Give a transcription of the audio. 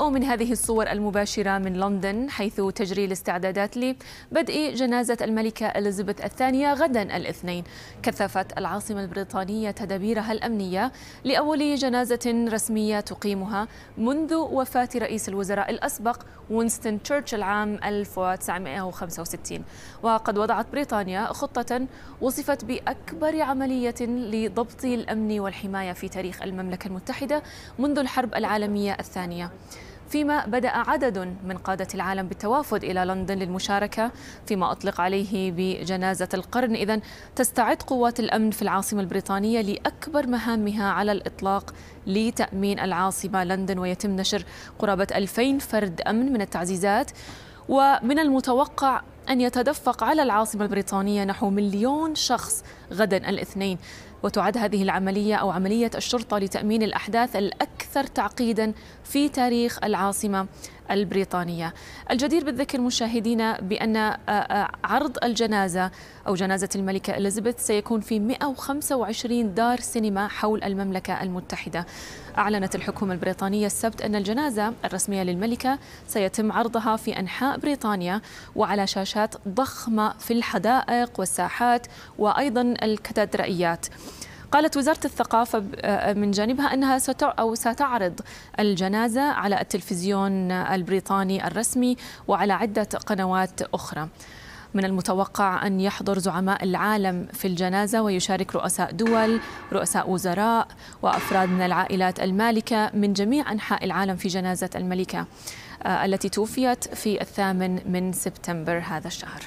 أو من هذه الصور المباشرة من لندن حيث تجري الاستعدادات لبدء جنازة الملكة إليزابيث الثانية غدا الاثنين. كثفت العاصمة البريطانية تدابيرها الأمنية لأول جنازة رسمية تقيمها منذ وفاة رئيس الوزراء الأسبق وينستون تشرشل عام 1965 وقد وضعت بريطانيا خطة وصفت بأكبر عملية لضبط الأمن والحماية في تاريخ المملكة المتحدة منذ الحرب العالمية الثانية. فيما بدأ عدد من قادة العالم بالتوافد إلى لندن للمشاركة فيما أطلق عليه بجنازة القرن. إذا تستعد قوات الأمن في العاصمة البريطانية لأكبر مهامها على الإطلاق لتأمين العاصمة لندن ويتم نشر قرابة 2000 فرد أمن من التعزيزات. ومن المتوقع أن يتدفق على العاصمة البريطانية نحو مليون شخص غدا الاثنين. وتعد هذه العملية أو عملية الشرطة لتأمين الأحداث الأكثر تعقيدا في تاريخ العاصمة البريطانية. الجدير بالذكر مشاهدينا بأن عرض الجنازة أو جنازة الملكة إليزابيث سيكون في 125 دار سينما حول المملكة المتحدة. أعلنت الحكومة البريطانية السبت أن الجنازة الرسمية للملكة سيتم عرضها في أنحاء بريطانيا وعلى شاشات ضخمة في الحدائق والساحات وأيضا الكاتدرائيات. قالت وزارة الثقافة من جانبها أنها أو ستعرض الجنازة على التلفزيون البريطاني الرسمي وعلى عدة قنوات أخرى. من المتوقع أن يحضر زعماء العالم في الجنازة ويشارك رؤساء دول رؤساء وزراء وأفراد من العائلات المالكة من جميع أنحاء العالم في جنازة الملكة التي توفيت في الثامن من سبتمبر هذا الشهر.